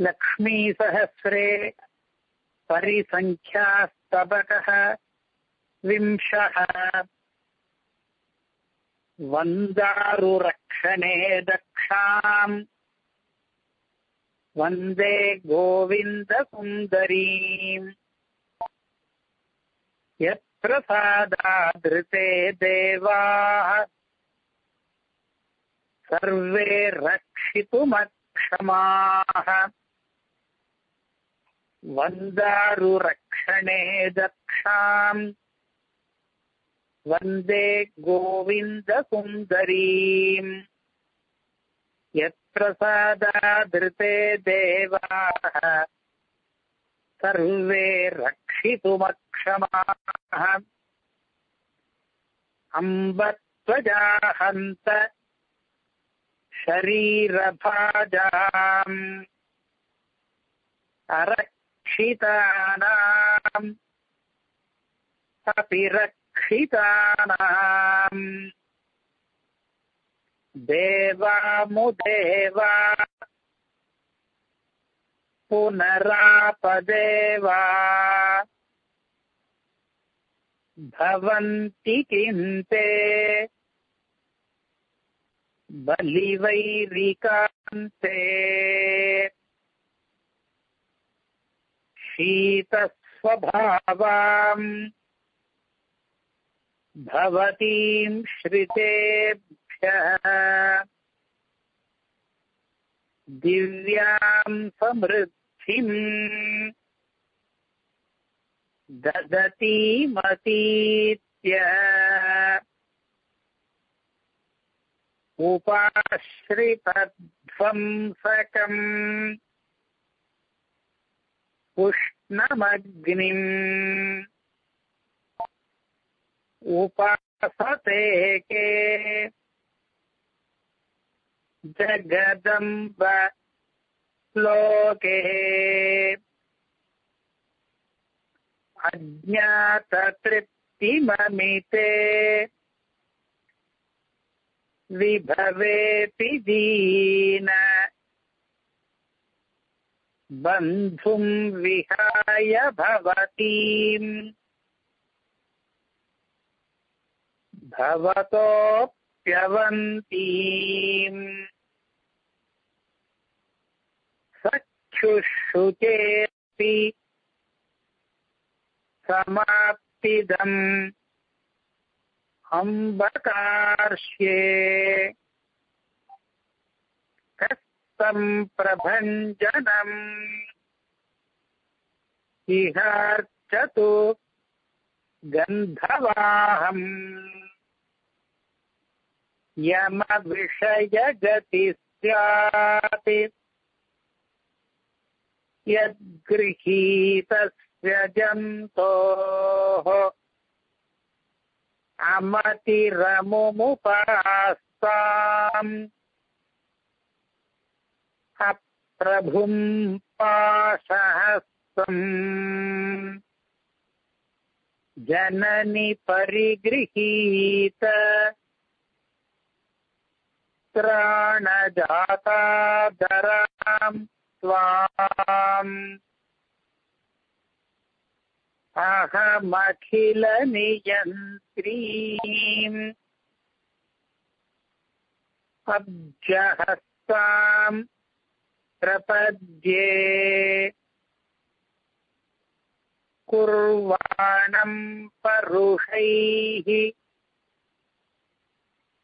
लक्ष्मीसहस्रे परिसङ्ख्यास्तबकः विंशः। वन्दारुरक्षणे दक्षाम्। वन्दे गोविन्दसुन्दरीम्। यत्प्रसादादृते देवाः। सर्वे रक्षितुमक्षमाः वन्दारुरक्षणे दक्षाम् वन्दे गोविन्दसुन्दरीम् यत्प्रसादादृते देवाः सर्वे रक्षितुमक्षमाः अम्ब त्वजाहन्त शरीरभाजाम् अरक्षितानाम् अपि रक्षितानाम् देवामुदेवा पुनरापदेवा भवन्ति किन्ते बलिवैरिकान्ते शीतस्वभावाम् भवतीम् श्रितेभ्यः दिव्याम् समृद्धिम् ददतीमतीत्य उपाश्रितध्वंसकम् उष्णमग्निम् उपासते के जगदम्ब लोके अज्ञाततृप्तिममिते विभवेऽपि दीन। बन्धुम् विहाय भवतीम् भवतोऽप्यवन्तीम् सक्षुषुचेऽपि समाप्तिदम् अम्बकार्ष्ये कस्तम् प्रभञ्जनम् इहार्चतु गन्धवाहम्। यमविषयगति स्यात् यद्गृहीतस्य जन्तोः। अमतिरमुमुपास्ताम्। अप्रभुम् पाशहस्तम् जननि परिगृहीत। त्राणजातादराम् त्वाम्। अहमखिलनियन्त्रीम्। अब्जहस्ताम् प्रपद्ये कुर्वाणम् परुषैः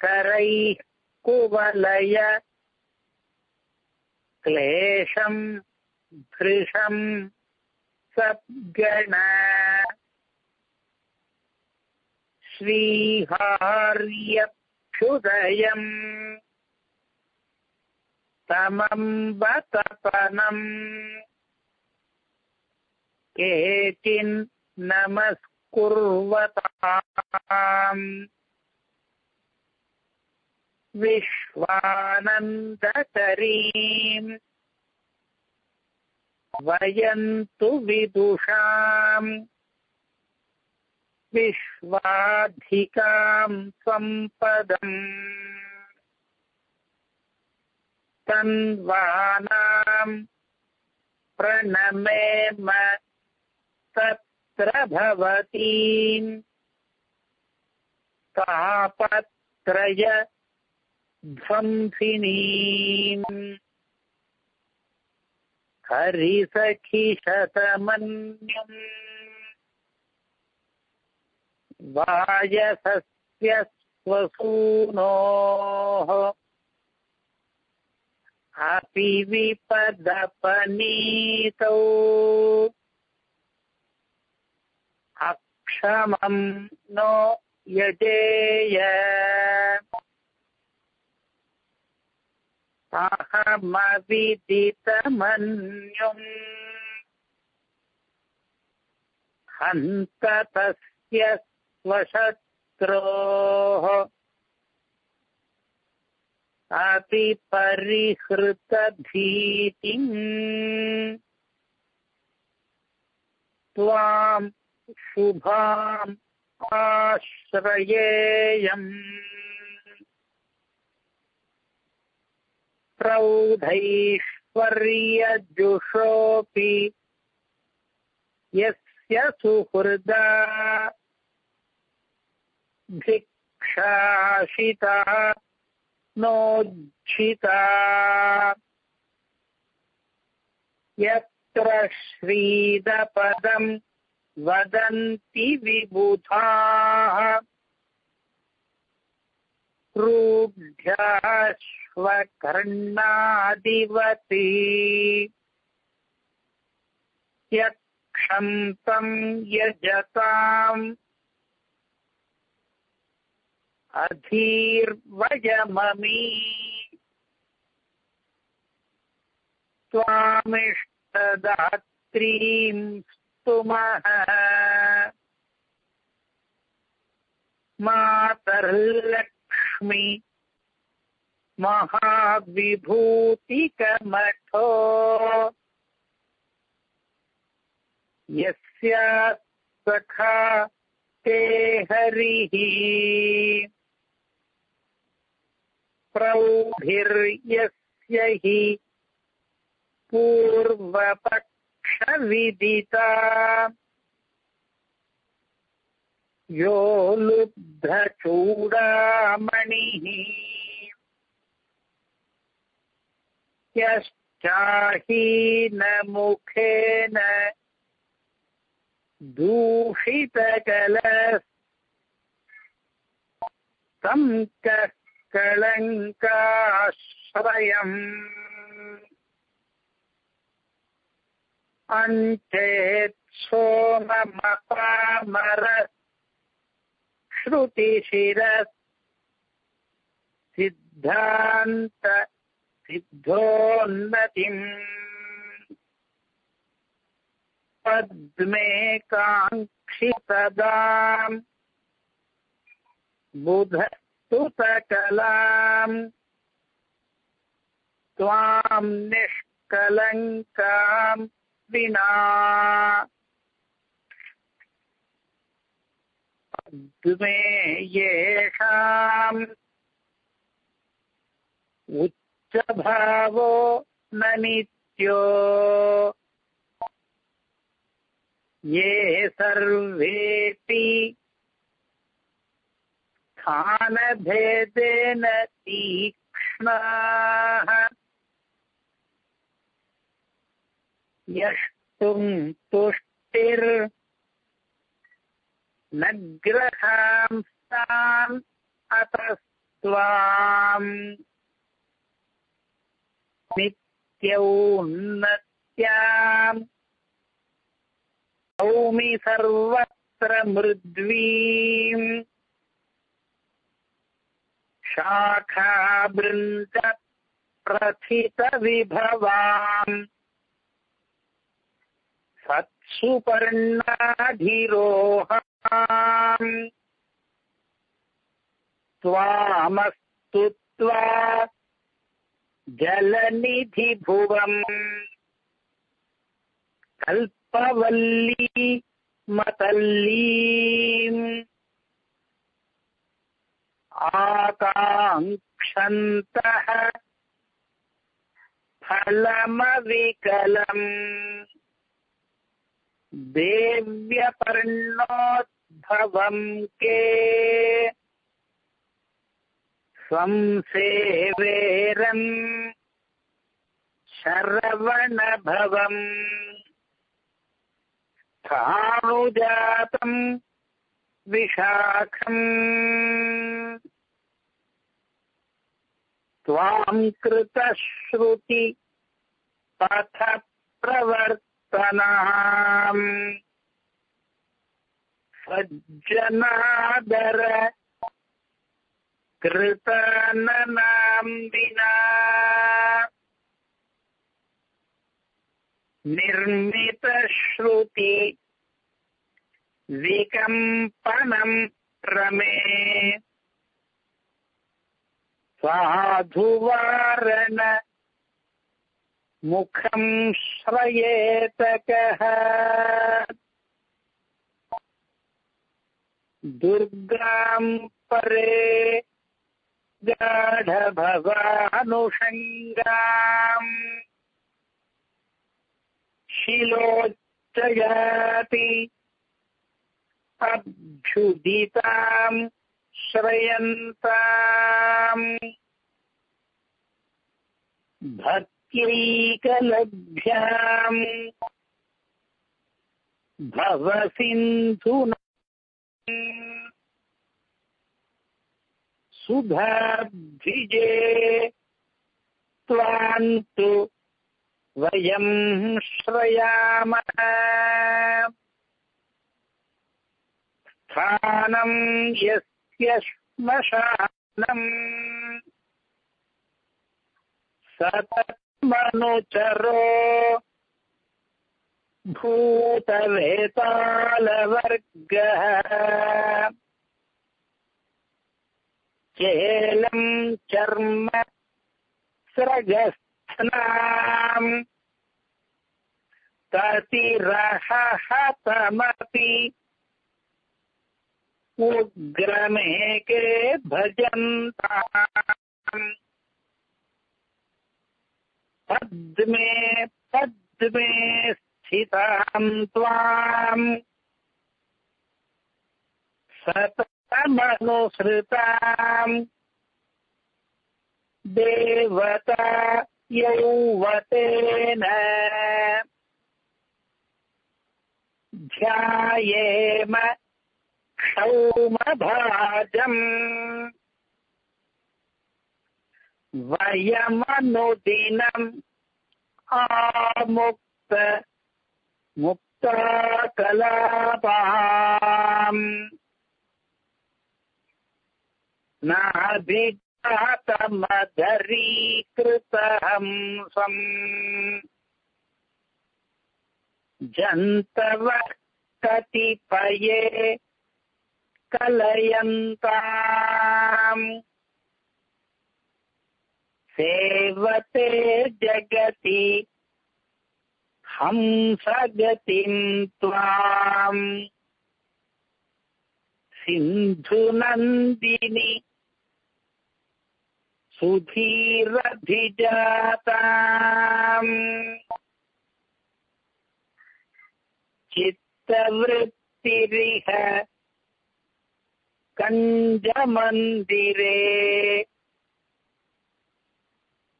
करैः कुवलय क्लेशम् भृशम् सद्गण। श्रीहार्यक्षुदयम् तमम्बतपनम् केचिन् नमस्कुर्वताम्। विश्वानन्दकरीम् वयन्तु विदुषाम्। विश्वाधिकाम् सम्पदम् तन्वानाम् प्रणमेम तत्र भवतीम् तापत्रय ध्वंसिनीम् हरिसखिशतमन्यम्। वायसस्य स्वसूनोः अपि विपदपनीतौ अक्षमं नो यजेय अहमविदितमन्युम् हन्त तस्य स्वशत्रोः अपि परिहृतभीतिम् त्वाम् शुभाम् आश्रयेयम्। प्रौढैश्वर्यजुषोऽपि यस्य सुहृदा भिक्षाशिता नोज्झिता यत्र श्रीदपदम् वदन्ति विबुधाः। रूढ्याश्वकर्णादिवती यक्षन्तं यजताम् अधीर्वयममी त्वामिष्टदात्रीम् स्तुमः। मातर्लक्ष्मि महाविभूतिकमठो। यस्य सखा ते हरिः। प्रौढिर्यस्य हि पूर्वपक्षविदिता। यो लुब्धचूडामणिः यश्चाहीनमुखेन दूषितकलस्तम् कः कलङ्काश्रयम्। अञ्चेत् सोममपामर श्रुतिशिर सिद्धान्त सिद्धोन्नतिम् पद्मे काङ्क्षितदाम् बुधस्तुतकलाम् त्वाम् निष्कलङ्काम् विना येषाम्। उच्चभावो न नित्यो। ये सर्वेऽपि स्थानभेदेन तीक्ष्णाः। यष्टुम् तुष्टिर् न ग्रहांस्ताम् अतस्त्वाम् नित्यौन्नत्याम् सौमि सर्वत्र मृद्वीम्। शाखाबृन्द प्रथितविभवाम् सत्सुपर्णाधिरोहाम् त्वा जलनिधिभुवम्। कल्पवल्ली मतल्लीम् आकाङ्क्षन्तः फलमविकलम्। देव्यपर्णोद्भवम् के संसेवेरम् शरवणभवम्। स्थाणुजातम् विशाखम्। त्वाम् कृतश्रुति पथ प्रवर्तनाम्। सज्जनादर कृतननाम् विना। निर्मितश्रुति विकम्पनम् रमे साधुवारण मुखम् श्रयेत कः। दुर्गाम् परे गाढभवानुषङ्गाम् शिलोच्चयाति अभ्युदिताम् श्रयन्ताम्। भक्त्यैकलभ्याम् भवसिन्धुना। सुभाभिजे त्वाम् तु वयं श्रयामः। स्थानं यस्य श्मशानम् सतमनुचरो भूतवेतालवर्गः। चेलम् चर्म स्रगस्थनाम् ततिरहतमपि उग्रमेके भजन्ताम्। पद्मे पद्मे स्थिताम् त्वाम्। सततमनुसृताम् देवता यौवतेन। ध्यायेम क्षौमभाजम् वयमनुदिनम् आमुक्त मुक्ताकलापाम् नाभिघातमधरीकृतहंसम् जन्तवः कतिपये कलयन्ताम्। सेवते जगति हंसगतिम् त्वाम्। सिन्धुनन्दिनि सुधीरभिजाताम् चित्तवृत्तिरिह कञ्जमन्दिरे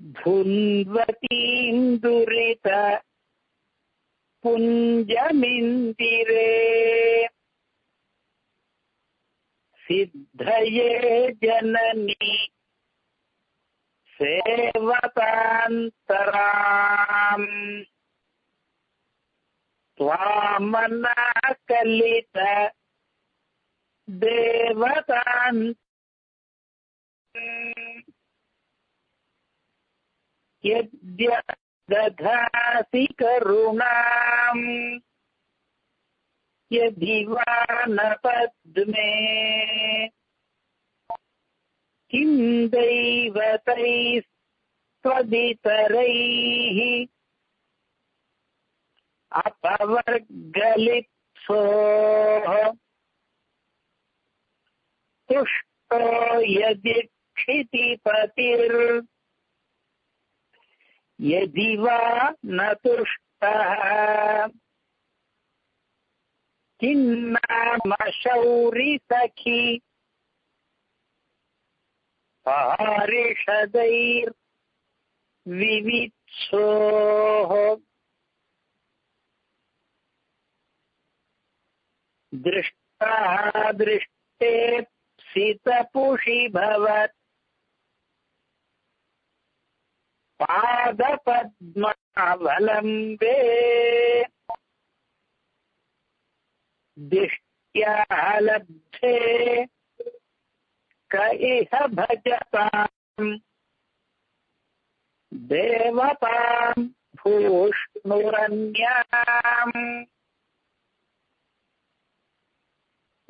धुन्वतीम् दुरित पुञ्जमिन्दिरे। सिद्धये जननी सेवतान्तराम् त्वामनाकलित देवतान्। यद्य दधासि करुणाम् यदि वा पद्मे। किं दैवतैस्त्वदितरैः अपवर्गलिप्सोः। तुष्टो यदि क्षितिपतिर् यदि वा न तुष्टः किन्नाम शौरिसखि पारिषदैर्विवित्सोः दृष्टः दृष्टेप्सितपुषि भवत्। पादपद्मावलम्बे दिष्ट्या लब्धे क इह भजताम् देवताम् भूष्णुरन्याम्।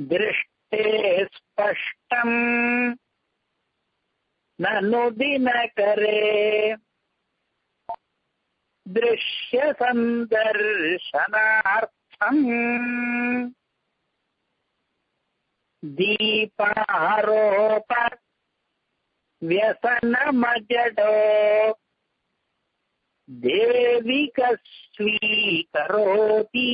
दृष्टे स्पष्टम्। ननु दिनकरे दृश्यसन्दर्शनार्थम् दीपारोप व्यसनमजडो देविक स्वीकरोति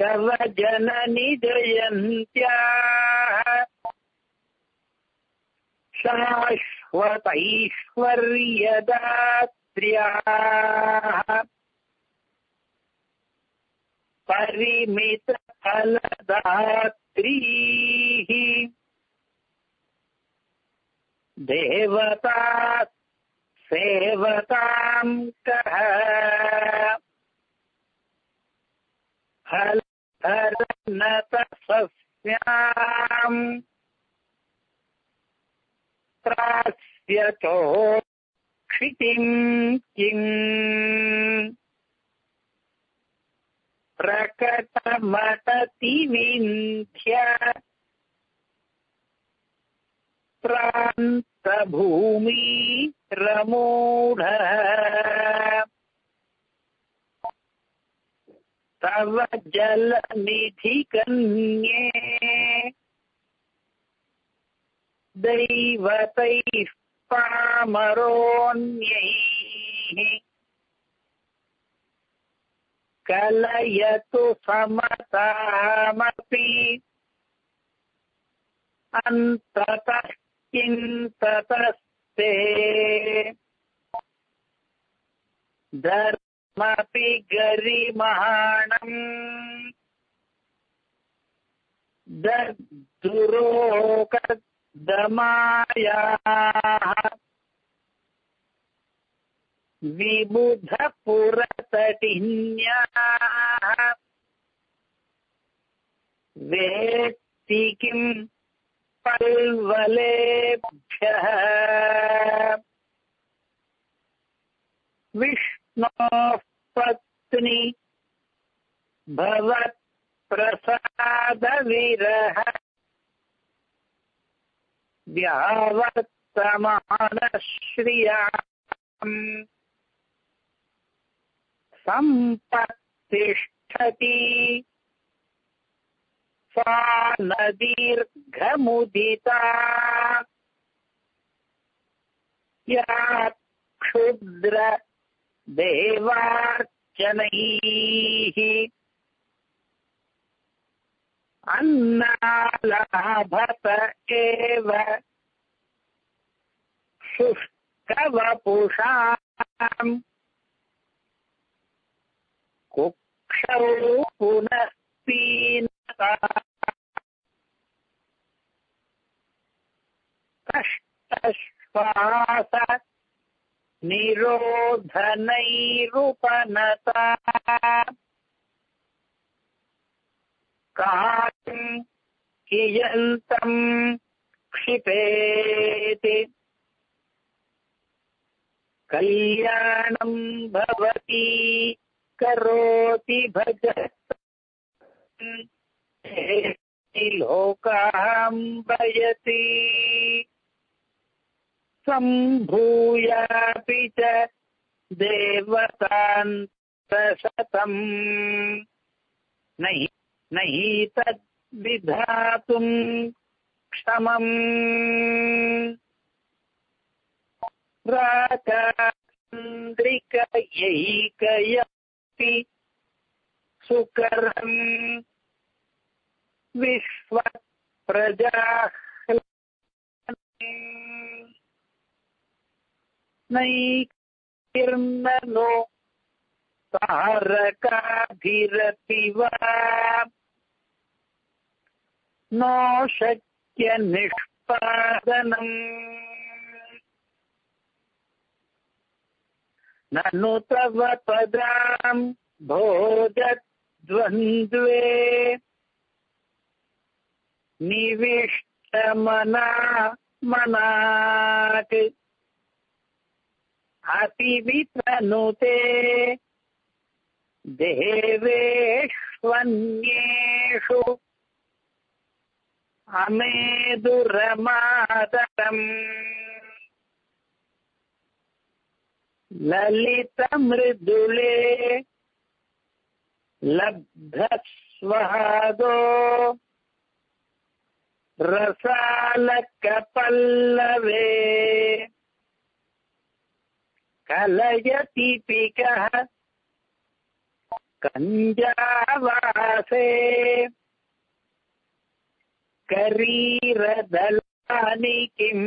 तव जननि जयन्त्याः। शाश्वतैश्वर्यदात्र्याः। परिमितफलदात्रीः। देवता सेवतां कः? फलधरनतसस्याम् त्रास्यचो क्षितिम् किम् प्रकटमटति विन्ध्य प्रान्तभूमि रमूढः तव जलनिधिकन्ये दैवतैः पामरोऽन्यैः कलयतु समतामपि अन्ततः किन्ततस्ते धर्मपि गरिमहाणम् दद्दुरोकदमायाः विबुधपुरतटिन्याः। वेत्ति किम् पल्वलेभ्यः। विष्णोः पत्नी भवत्प्रसादविरह व्यावर्तमानश्रियाम् सम्पत्तिष्ठति। सा न दीर्घमुदिता। या क्षुद्र देवार्चनैः। अन्नालाभत एव। शुष्कवपुषाम्। कुक्षौ पुनः पीनता कष्टश्वास निरोधनैरुपनता। कार्यम् कियन्तम् क्षिपेति। कल्याणम् भवति करोति भज सम्भूयापि च देवतान्तशतम् नहि नहि तद्विधातुम् क्षमम्। प्राकान्द्रिकयैकयति सुकरम्। विश्वप्रजाह्ला नैकिर्मनो तारकाभिरपि वा नो शक्य निष्पादनम्। ननु तव पदाम् भोजद्वन्द्वे। निविष्टमना मनाक् अतिवितनुते देवेष्वन्येषु अमेदुरमादरम् ललितमृदुले लब्धस्वादो रसालकपल्लवे कलयति पिकः कञ्जावासे करीरदलानि किम्?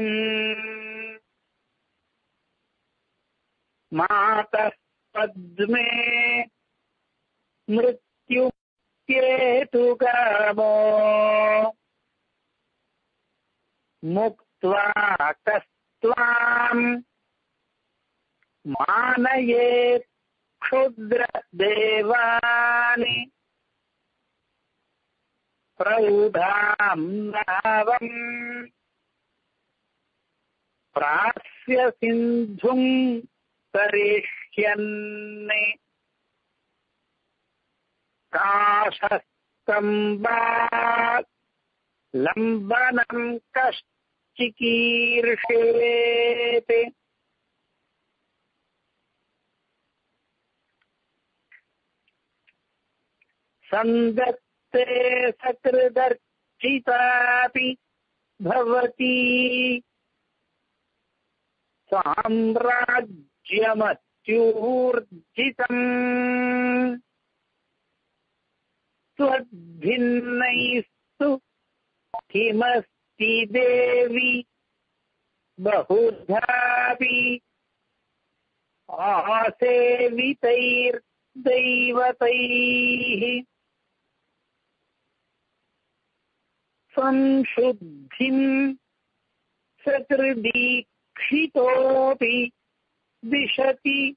मातः पद्मे मृत्युकेतुकामो मुक्त्वा कस्त्वाम् मानयेत् क्षुद्रदेवानि प्रौढाम् नावम् प्रास्य सिन्धुम् तरिष्यन् काशस्तम्बात् लम्बनम् कश्चिकीर्षेत् सन्दत्ते सकृदर्चितापि भवति। साम्राज्यमत्यूर्जितम्। त्वद्भिन्नैस्तु किमस्ति देवि? बहुधापि आसेवितैर्दैवतैः। संशुद्धिम् सकृदीक्षितोऽपि दिशति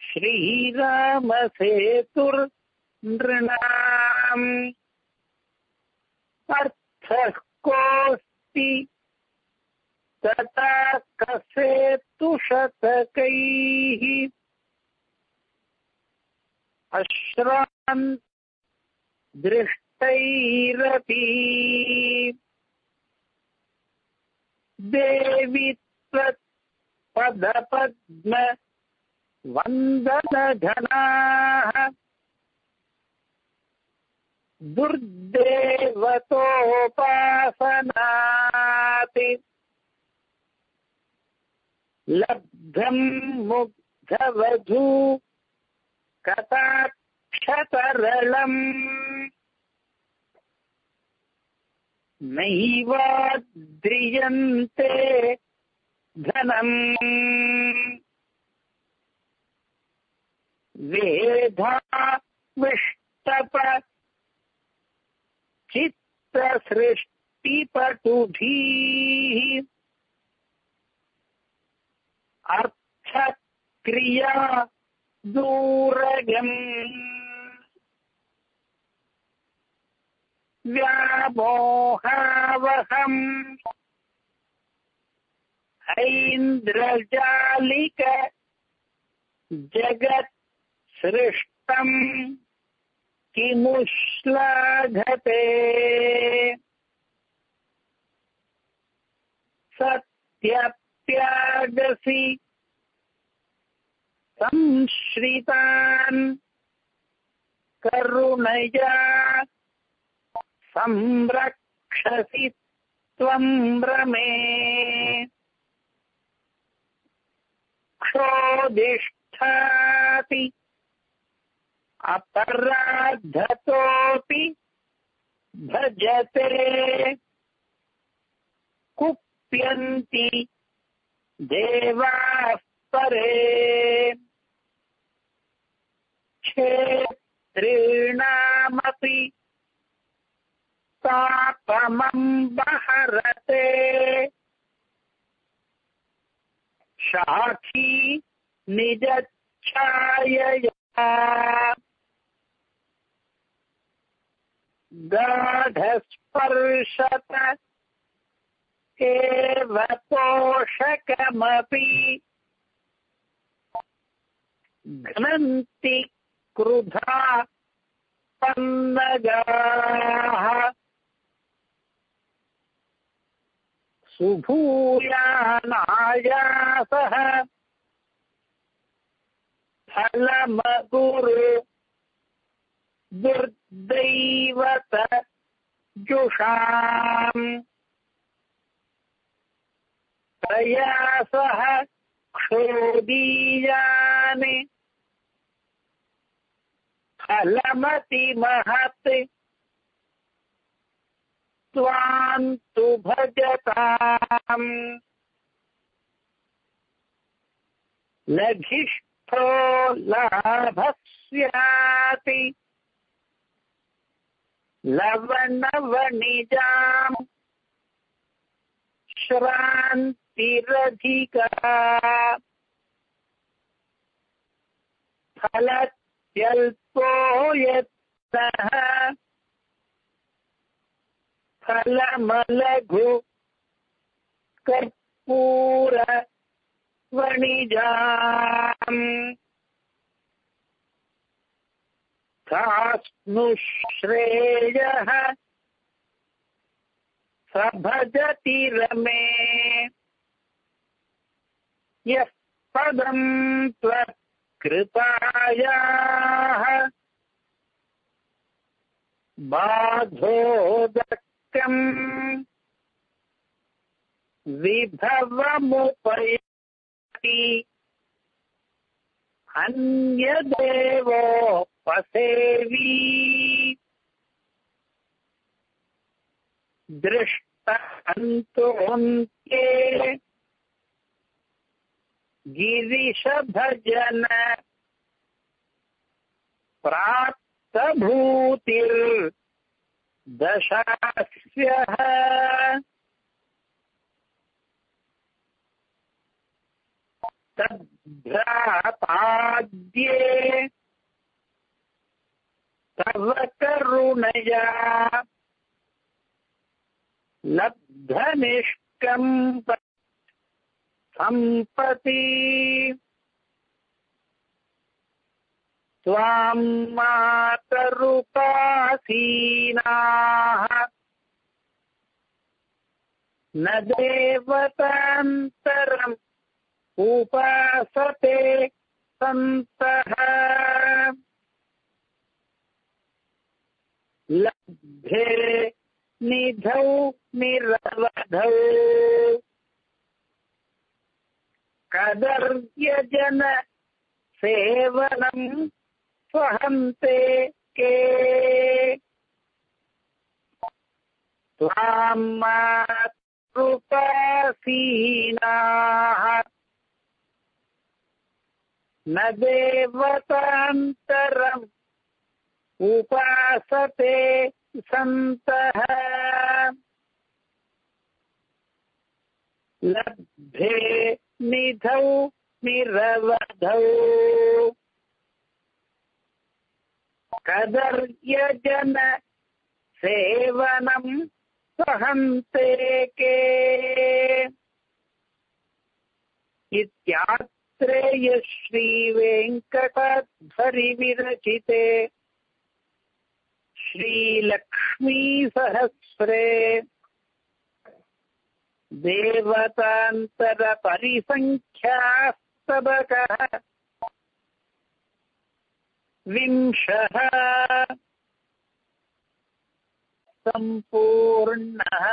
श्रीरामसेतुर्नृणाम् अर्थः कोऽस्ति? तथा कसेतुशतकैः। अश्रान् दृष्टैरपि देवि त्वत्पदपद्म वन्दनघनाः। दुर्देवतोपासनाति। लब्धम् मुग्धवधू कटाक्षतरलम्। नैवाद्रियन्ते धनम्। वेधा विष्टप चित्तसृष्टिपटुभिः। अर्थक्रिया दूरगम् व्यामोहावहम्। ऐन्द्रजालिक जगत् सृष्टम् किमुश्लाघते। सत्यप्यागसि संश्रितान् करुणया संरक्षसि त्वं रमे। दिक्षोदिष्ठाति अपराधतोऽपि भजते। कुप्यन्ति देवाः परे। क्षेत्रीणामपि तापमम् बहरते। साक्षी निजच्छायया। गाढस्पर्शत एव पोषकमपि। घ्नन्ति क्रुधा पन्नगाः। सुभूयानायासः। फलमगुरु दुर्दैवत जुषाम्। प्रयासः क्षोदीयानि फलमति महत् त्वाम् तु भजताम्। लघिष्ठो लाभस्याति लवणवणिजाम्। श्रान्तिरधिका। फलत्यल्पो यत्नः फलमलघु कर्पूर वणिजाम्। श्रेयः स भजति रमे। यः पदम् त्वत्कृपायाः। बाधोदकम् विभवमुपयति अन्यदेवोपसेवी दृष्टान्तोऽन्त्ये गिरिशभजन प्राप्तभूतिर्दशास्यः तद्भ्राताद्ये तव करुणया लब्धनिष्कम्प सम्पति। त्वाम् मातरुपासीनाः। न देवतान्तरम् उपासते सन्तः। लब्धे निधौ निरवधौ। कदर्यजन सेवनम् स्वहन्ते के। मातृपासीनाः न देवतान्तरम् उपासते सन्तः। लब्धे निधौ निरवधौ। कदर्यजन सेवनम् सहन्ते के। इत्यात्रेय श्रीवेङ्कटाध्वरिविरचिते श्रीलक्ष्मीसहस्रे। देवतान्तरपरिसङ्ख्यास्तबकः विंशः सम्पूर्णः